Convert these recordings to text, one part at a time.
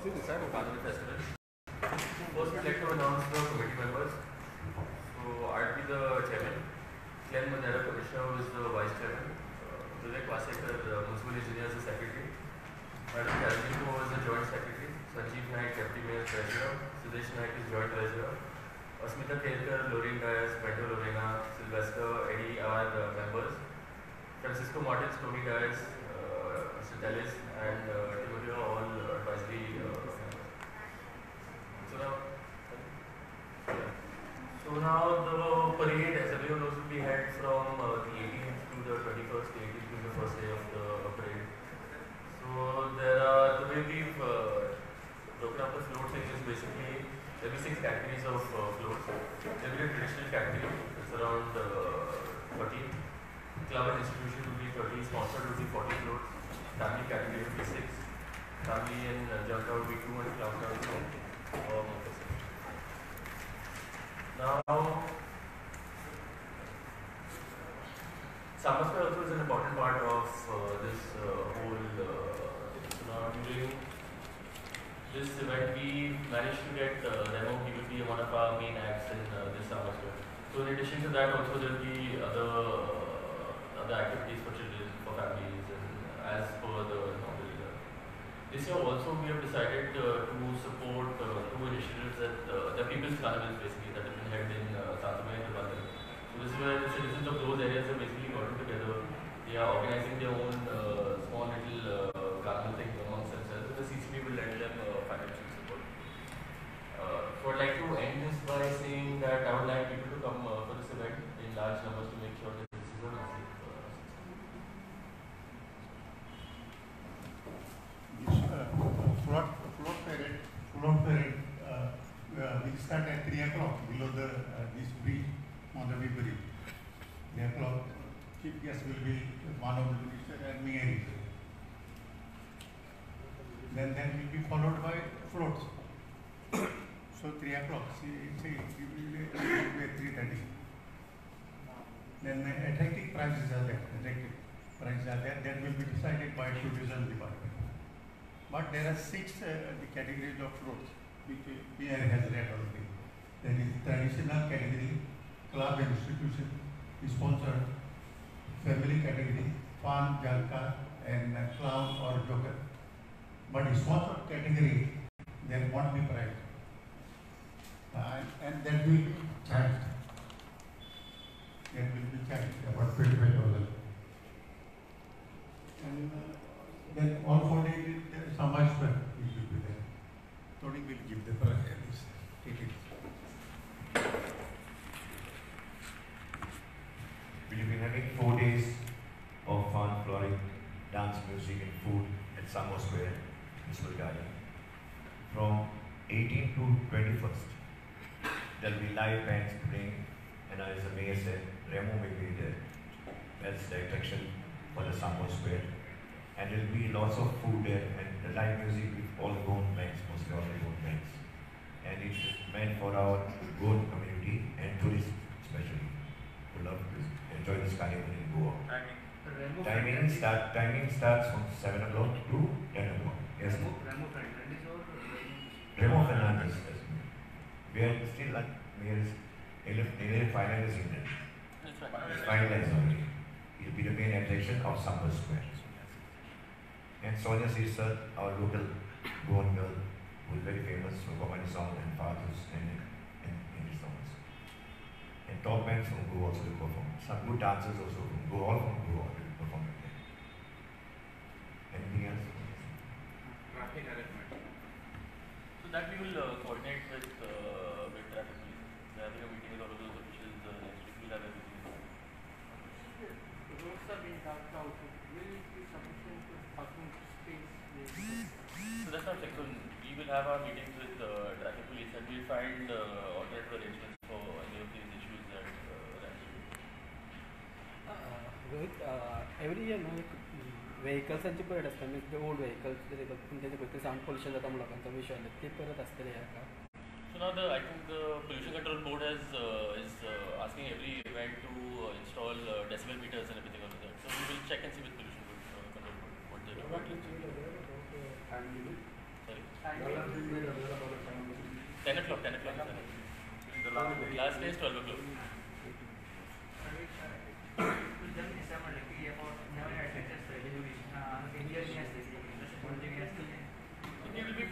Carnival Festival. First, we'd like to announce the committee members. So, I'd be the chairman. Glenn Manera, commissioner, who is the vice chairman. Uh, Vivek Vasekar, uh, municipal engineer, is the secretary. Madam Caroline is the joint secretary. Sanjeev Naik, deputy mayor, treasurer. Sudesh Naik is joint treasurer. Asmita Kelkar, Lorraine Dias, Pedro Lorena, Sylvester, Eddie are uh, members. Francisco Martins, Tony Dias, uh, Mr. Tellis, and uh, so now so now the parade, as everyone knows, will be held from the 18th to the 21st. The 18th to the first day of the parade. So there are the way we've broken up the float thing is basically there will be six categories of uh, floats. There will be a traditional category, it's around uh, 30. Club and institution will be 30, sponsored will be 40 floats. Family category will be 6. Now, uh, Samba Square also is an important part of uh, this uh, uh, uh, whole. now during this event, we managed to get uh, Remo. He will be one of our main acts in this Samba Square. So, in addition to that, also there will be other other activities for children, for families, and as for the. This year also we have decided uh, to support uh, two initiatives that uh, the People's Carnivals basically that have been held in uh, Satama and Trivandrum. So this is where the citizens of those areas have basically gotten together. They are organizing their own uh, small little uh, carnival thing amongst themselves. So the CCP will lend them uh, financial support. Uh, so I'd like to end this by saying that I would like people to come for this event in large numbers to make sure that this is a massive uh, success. This uh, float, float parade, float parade uh, will start at 3 o'clock below the uh, this bridge, Mandovi Bridge. 3 o'clock, chief guest will be one of the minister and mayor. Then then will be followed by floats. so 3 o'clock, see, see, it will be it will be at 3.30. Then uh, attractive prices are there, attractive prices are there, that will be decided by tourism department. But there are six uh, the categories of fruits which Pierre has read already. There is traditional category, club and institution, sponsored, family category, fun, jalka, and uh, clown or joker. But sponsored category, there won't be price. Uh, and that will be charged. That will be charged about twenty-five dollars. And uh, then all four days, there is some much but it will be there. Tony will give the price at least, details. We'll be having four days of fun, flooring, and food at Samba Square, Municipal Garden. From 18 to 21st, there'll be live bands playing, and as the mayor said, Remo will be there as the attraction for the Samba Square. And there'll be lots of food there and the live music with all Goan bands, mostly all the Goan bands. And it's meant for our Goan community and tourists especially who love to enjoy this carnival in Goa. Timing start timing starts from seven o'clock to ten o'clock. Yes. Remo, Remo Fernandes or Remo Fernandes. Yes. We are still like we are eleven final is in it. That's It's finalized already. It will be the main attraction of Samba Square. And Sonia Shirsat, our local Goan girl, who is very famous for comedy song and fados and, and Hindi songs. And top bands from Goa also will perform. Some good dancers also from Goa, all from Goa will perform. Anything else? traffic arrangement. So that we will uh, coordinate with uh, with traffic police. We're having a meeting with all of those officials uh, next week. We'll have everything. Roads are being dark out. Will it be sufficient parking space? So that's not like so we will have our meetings with uh, traffic police and we'll find uh, every year vehicles parade old vehicles sound pollution जो लोग विषय परत so not I think pollution control board as is asking every event to install decibel meters and everything on that so we will check and see with pollution control board what is change time sorry 10 o'clock 10 o'clock last day 12 o'clock.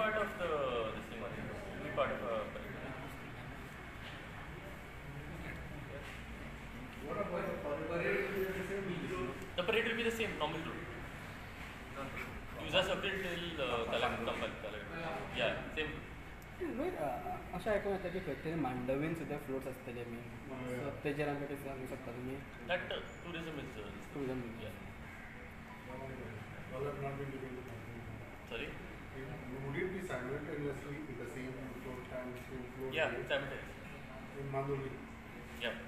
Part of the this thing only. He will be part of a curriculum. What about the parade? Parade will be the same route. The parade will be the same normal route. User circle till uh, Kalam, Kamal, Kalam. Yeah, same. Rohit अ- अशें आयकून येता की खंय तरी मांडवीन सुद्दां floats आसतले मी सो तेजेर आमकां कितें सांगू शकता तुमी That uh, tourism is. Uh, this thing. Tourism yeah. Simultaneously in the same float time, same float Yeah, simultaneous. in Mandovi? Yeah.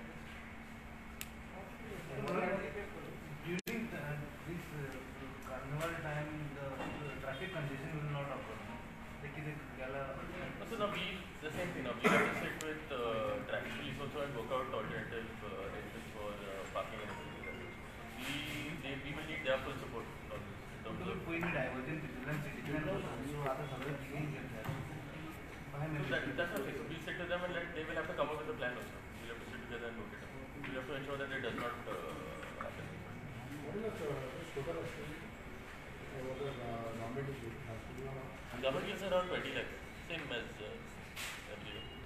ensure that it does not uh, happen. What is the total the government is around 20 lakhs, same as uh,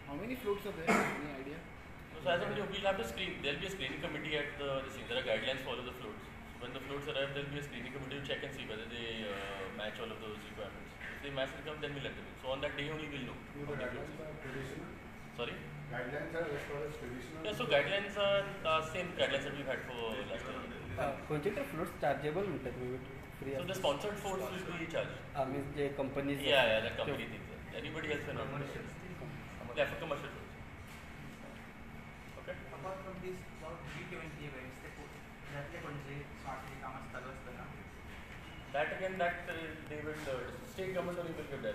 How many floats are there? Any idea? So as I told you, we'll have to screen. There'll be a screening committee at the. This thing. There are guidelines for all the floats. When the floats arrive, there'll be a screening committee to check and see whether they uh, match all of those requirements. If they match them, then we'll let them in. So on that day only we'll know. Yeah. So guidelines are uh, same guidelines that we've had for last year. खंयचे तर floats chargeable म्हणटा तुमी free So the sponsored floats will be charged. Means J companies Yeah, yeah, that company thinks that. Anybody else will not. Commercial. Yeah, for commercial floats. Okay. apart from these about G20 events ते को- त्यातले कोणते smartly काम चालू असतं ना That again, that uh, they will uh, state government only will give that.